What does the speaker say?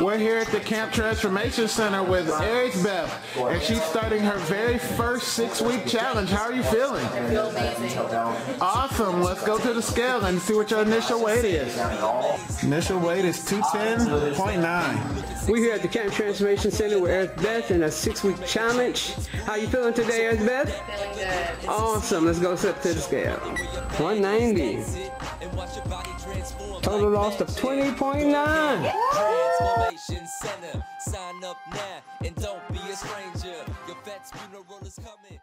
We're here at the Camp Transformation Center with Eric Beth, and she's starting her very first six-week challenge. How are you feeling? I feel amazing. Awesome. Let's go to the scale and see what your initial weight is. Initial weight is 210.9. We're here at the Camp Transformation Center with Arisbeth in a six-week challenge. How you feeling today, Arisbeth? Feeling good. Awesome. Let's go up to the scale. 190. And watch your body transform Total loss of 20.9. Transformation Center. Sign up now and don't be a stranger. Your vet's funeral is coming.